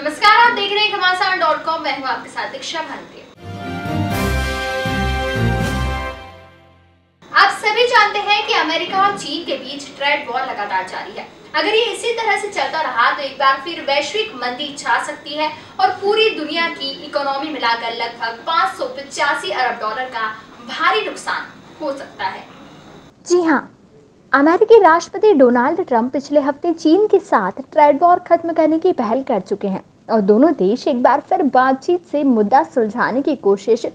नमस्कार, आप देख रहे हैं घमासान डॉट कॉम। मैं हूँ आपके साथ दीक्षा भानुप्रिया। आप सभी जानते हैं कि अमेरिका और चीन के बीच ट्रेड वॉर लगातार जारी है। अगर ये इसी तरह से चलता रहा तो एक बार फिर वैश्विक मंदी छा सकती है और पूरी दुनिया की इकोनॉमी मिलाकर लगभग पाँच सौ पचासी अरब डॉलर का भारी नुकसान हो सकता है। जी हाँ अमेरिकी राष्ट्रपति डोनाल्ड ट्रंप पिछले हफ़्ते चीन के साथ ट्रेड वॉर खत्म करने की पहल कर चुके हैं और दोनों देश एक बार फिर बातचीत से मुद्दा सुलझाने की कोशिश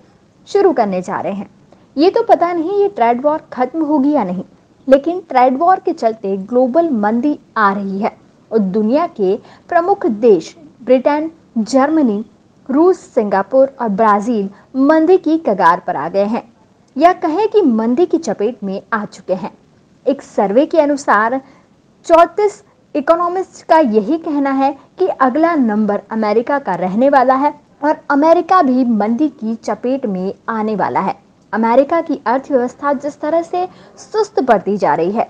शुरू करने जा रहे हैं। ये तो पता नहीं ये ट्रेड वॉर खत्म होगी या नहीं, लेकिन ट्रेड वॉर के चलते ग्लोबल मंदी आ रही है और दुनिया के प्रमुख देश ब्रिटेन, जर्मनी, रूस, सिंगापुर और ब्राज़ील मंदी की कगार पर आ गए हैं। या कहें कि मंदी की चपेट में आ चुके हैं। एक सर्वे के अनुसार चौंतीस इकोनॉमिस्ट का यही कहना है कि अगला नंबर अमेरिका का रहने वाला है और अमेरिका भी मंदी की चपेट में आने वाला है। अमेरिका की अर्थव्यवस्था जिस तरह से सुस्त पड़ती जा रही है,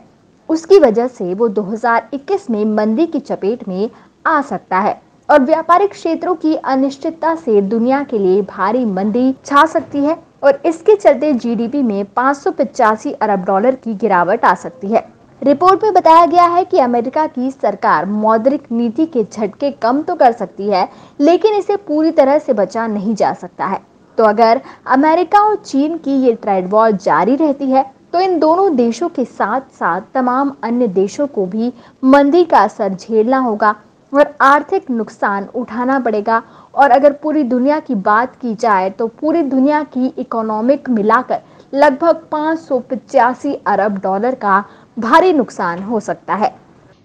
उसकी वजह से वो 2021 में मंदी की चपेट में आ सकता है और व्यापारिक क्षेत्रों की अनिश्चितता से दुनिया के लिए भारी मंदी छा सकती है। और इसके चलते जीडीपी में पाँच अरब डॉलर की गिरावट आ सकती है। रिपोर्ट में बताया गया है कि अमेरिका की सरकार मौद्रिक नीति के झटके कम तो कर सकती है, लेकिन इसे पूरी तरह से बचा नहीं जा सकता है। तो अगर अमेरिका और चीन की ये ट्रेड वॉर जारी रहती है तो इन दोनों देशों के साथ साथ तमाम अन्य देशों को भी मंदी का असर झेलना होगा। और आर्थिक नुकसान उठाना पड़ेगा। और अगर पूरी दुनिया की बात की जाए तो पूरी दुनिया की इकोनॉमिक मिलाकर लगभग पाँच सौ पचासी अरब डॉलर का भारी नुकसान हो सकता है।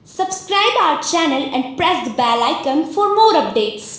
Subscribe our channel and press the bell icon for more updates